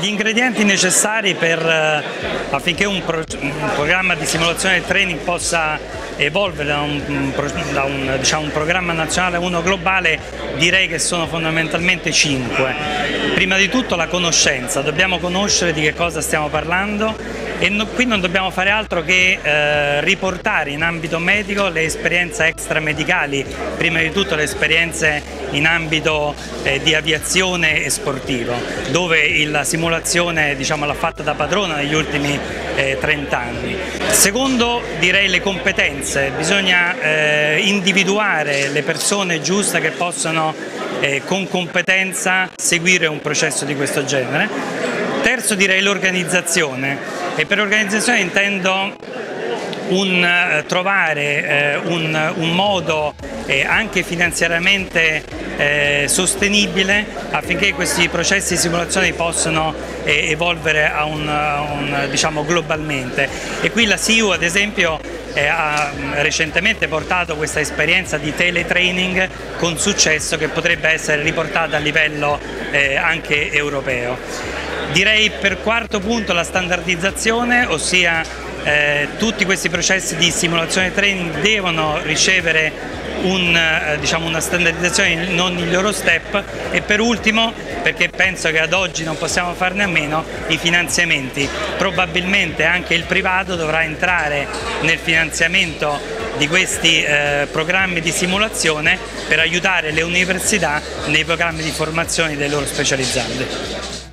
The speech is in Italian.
gli ingredienti necessari per, eh, affinché un, pro, un, programma di simulazione e training possa evolvere da, un, da un, diciamo, un programma nazionale a uno globale direi che sono fondamentalmente cinque. Prima di tutto la conoscenza, dobbiamo conoscere di che cosa stiamo parlando e no, qui non dobbiamo fare altro che eh, riportare in ambito medico le esperienze extramedicali, prima di tutto le esperienze in ambito eh, di aviazione e sportivo, dove la simulazione diciamo, l'ha fatta da padrona negli ultimi eh, 30 anni. Secondo direi le competenze, bisogna eh, individuare le persone giuste che possano eh, con competenza seguire un processo di questo genere. Terzo direi l'organizzazione e per organizzazione intendo un, eh, trovare eh, un, un, modo eh, anche finanziariamente eh, sostenibile affinché questi processi di simulazione possano eh, evolvere a un, un, diciamo, globalmente e qui la SIU ad esempio eh, ha recentemente portato questa esperienza di teletraining con successo che potrebbe essere riportata a livello anche europeo. Direi per quarto punto la standardizzazione, ossia eh, tutti questi processi di simulazione training devono ricevere un, eh, diciamo una standardizzazione in ogni loro step e per ultimo, perché penso che ad oggi non possiamo farne a meno, i finanziamenti. Probabilmente anche il privato dovrà entrare nel finanziamento di questi eh, programmi di simulazione per aiutare le università nei programmi di formazione dei loro specializzandi.